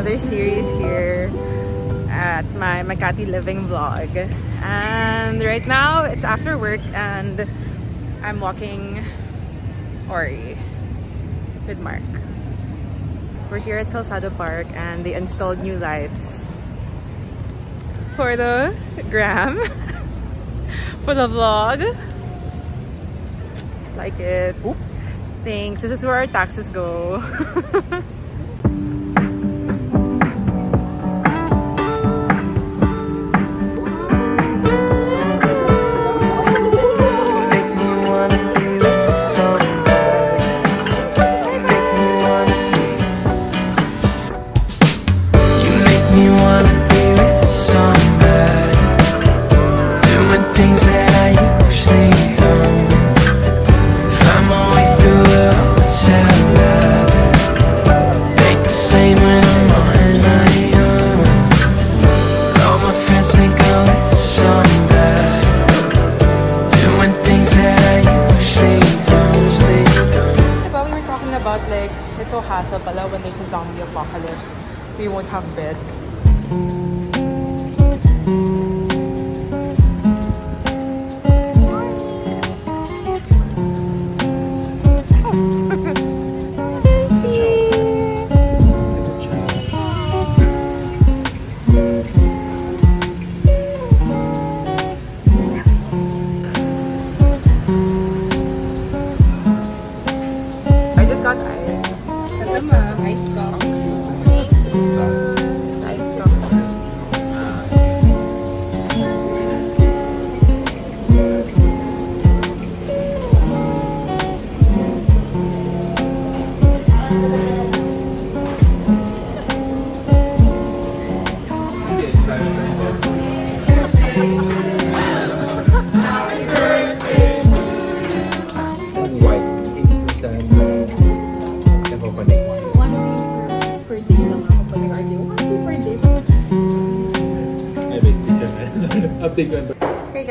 another series here at my Makati Living vlog. And right now it's after work and I'm walking Ori with Marc. We're here at Salcedo Park and they installed new lights for the gram, for the vlog. Like it. Thanks. This is where our taxes go. We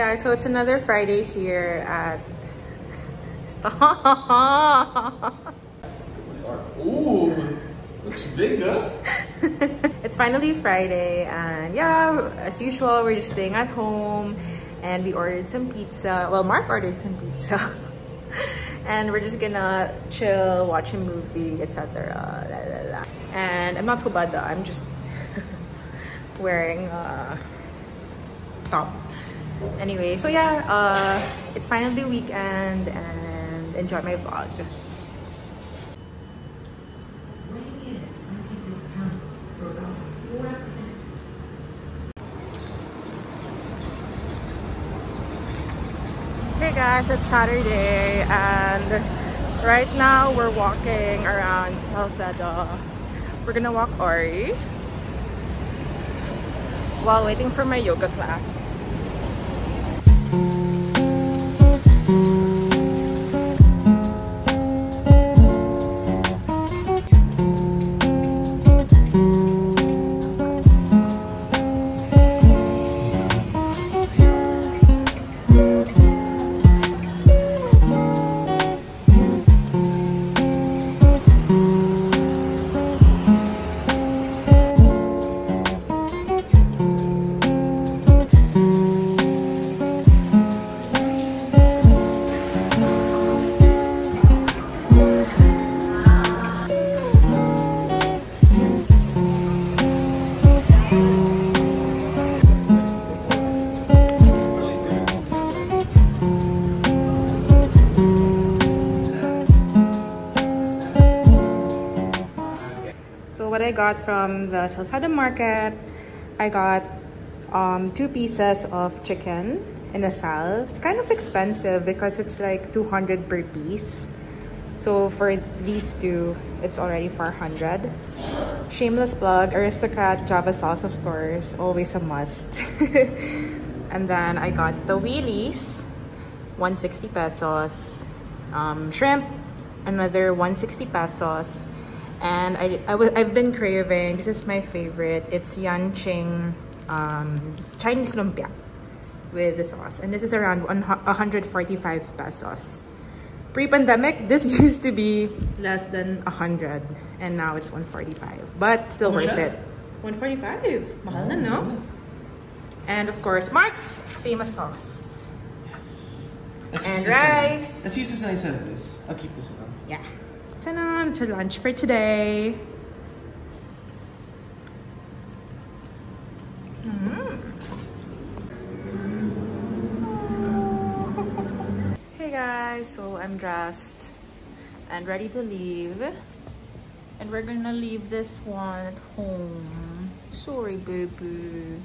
guys, so it's another Friday here at Stop. Ooh, looks big, huh? it's finally Friday and yeah, as usual, we're just staying at home and we ordered some pizza. Well, Marc ordered some pizza. and we're just gonna chill, watch a movie, etc. La, la, la. And I'm not hubada, I'm just wearing a top. Anyway, so yeah, uh, it's finally weekend and enjoy my vlog. Hey guys, it's Saturday and right now we're walking around Salcedo. We're gonna walk Ori while waiting for my yoga class. Got from the Salcedo market, I got um, two pieces of chicken inasal. It's kind of expensive because it's like 200 per piece. So for these two, it's already 400. Shameless plug, Aristocrat Java sauce, of course, always a must. and then I got the wheelies, 160 pesos. Um, shrimp, another 160 pesos. And I, I w I've been craving, this is my favorite. It's Yanqing um, Chinese lumpia with the sauce. And this is around 145 pesos. Pre-pandemic, this used to be less than 100 and now it's 145. But still worth it. 145. Mahal na, no? And of course, Marc's famous sauce. Let's And use this one. rice. Let's use this nice instead of this. I'll keep this one. Yeah. Ta-da! To lunch for today. Mm. Hey guys, so I'm dressed and ready to leave. And we're gonna leave this one at home. Sorry, baby.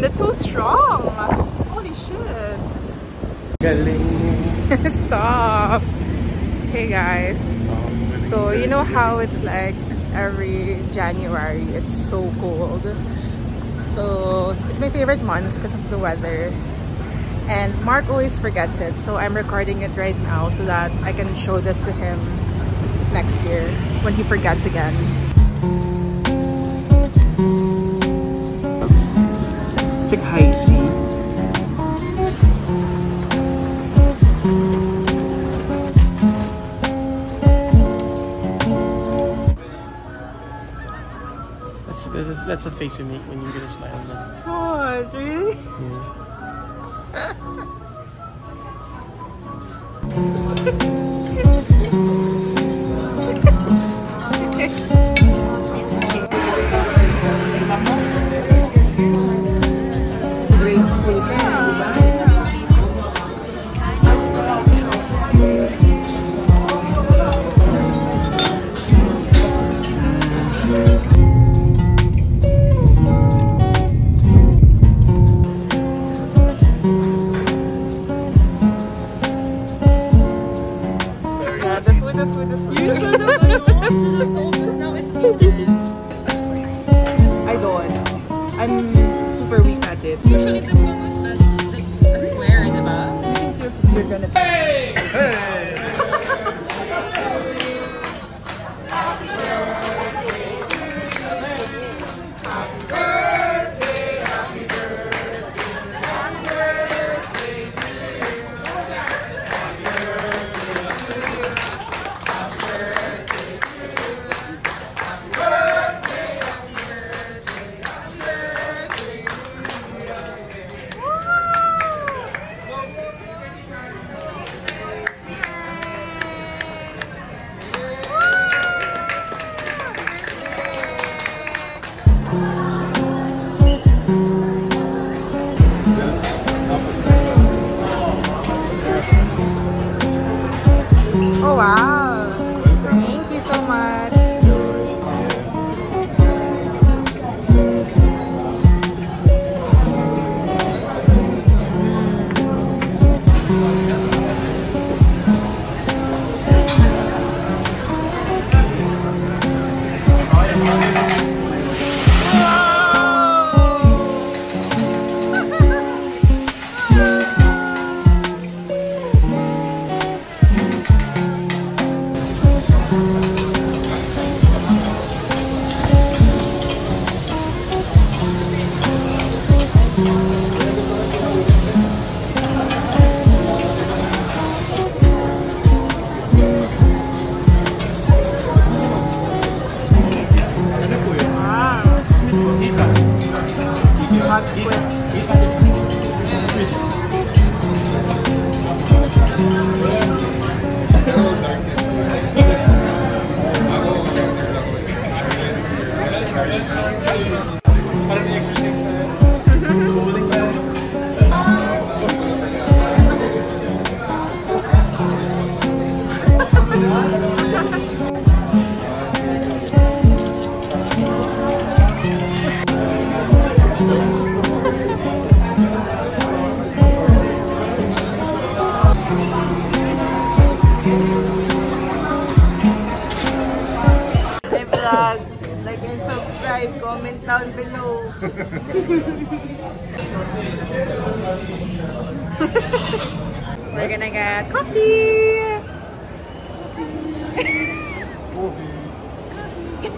Wind. It's so strong. Holy shit. Stop. Hey guys. So you know how it's like every January it's so cold. So it's my favorite month because of the weather. And Marc always forgets it. So I'm recording it right now so that I can show this to him next year when he forgets again. That's, that's, that's a face you make when you get a smile. Man. Oh, really? Yeah, You're gonna We're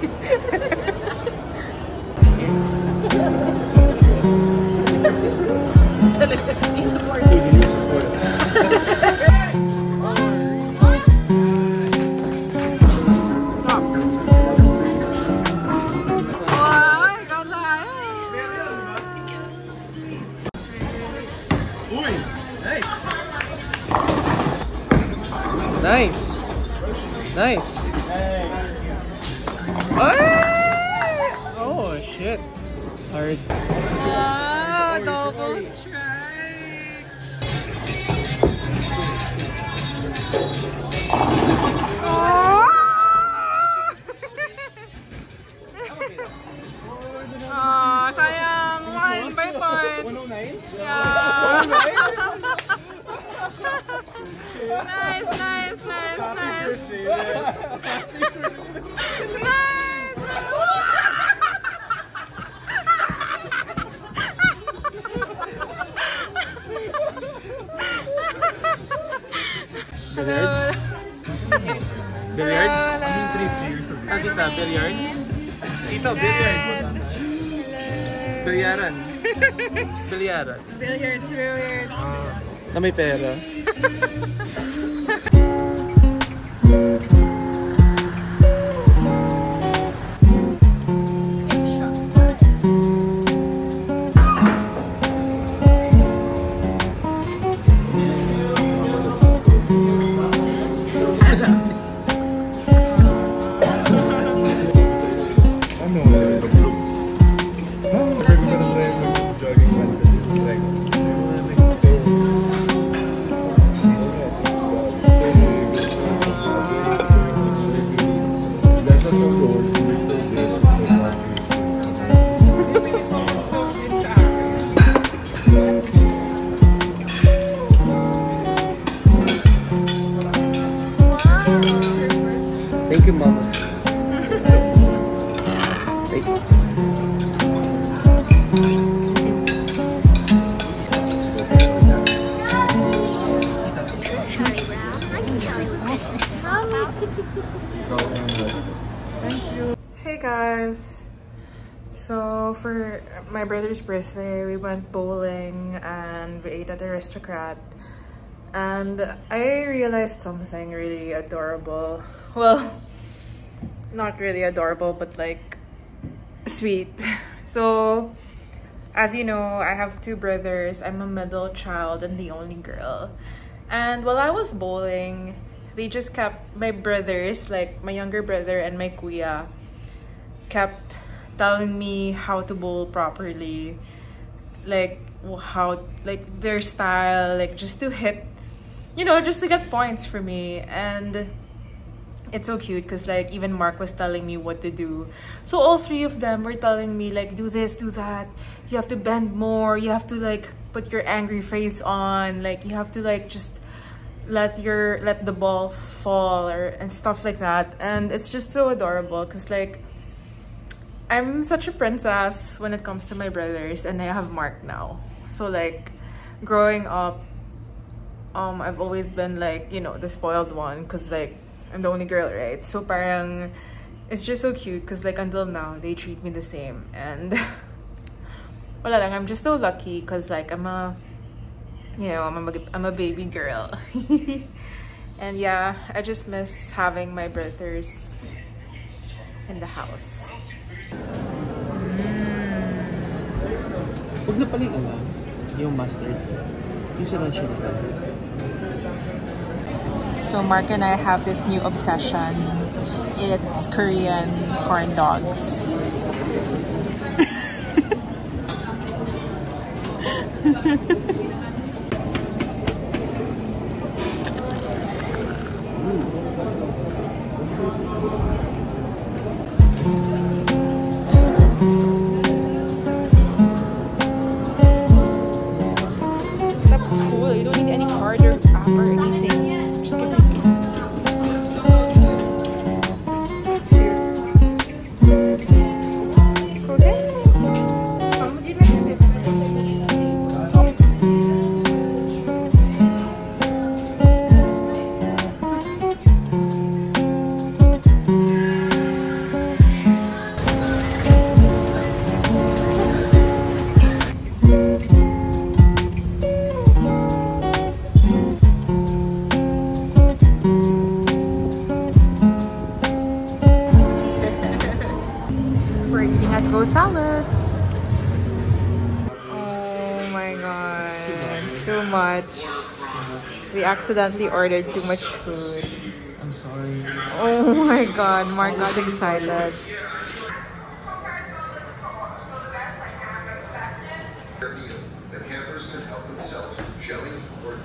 Uy! Nice! Nice! Nice! Oh, shit. It's hard. Wow, double strike. Oh, sayang. One by point. 109? Yeah. nice, nice, nice, nice. Dito, billiards. Bilyaran. Bilyaran. Billiards, billiards. Na may pera. That's guys! So for my brother's birthday, we went bowling and we ate at the Aristocrat. And I realized something really adorable. Well, not really adorable, but like sweet. So, as you know, I have two brothers. I'm a middle child and the only girl. And while I was bowling, they just kept my brothers, like my younger brother and my kuya, kept telling me how to bowl properly, like how like their style, like just to hit, you know, just to get points for me. And it's so cute because like even Marc was telling me what to do. So all three of them were telling me like do this, do that. You have to bend more. You have to like put your angry face on. Like you have to like just let your let the ball fall or and stuff like that. And it's just so adorable because like I'm such a princess when it comes to my brothers and I have Marc now. So like growing up um I've always been like, you know, the spoiled one cuz like I'm the only girl, right? So parang it's just so cute cuz like until now they treat me the same and wala lang, I'm just so lucky cuz like I'm a you know, I'm a, I'm a baby girl. and yeah, I just miss having my brothers in the house. Huwag na pala yung ano, yung mustard. Yung sriracha na lang. So Mark and I have this new obsession. It's Korean corn dogs. salads. Oh my god. Too much. We accidentally ordered too much food. I'm sorry. Oh my god, Marc got excited. The campers can help themselves to jelly or...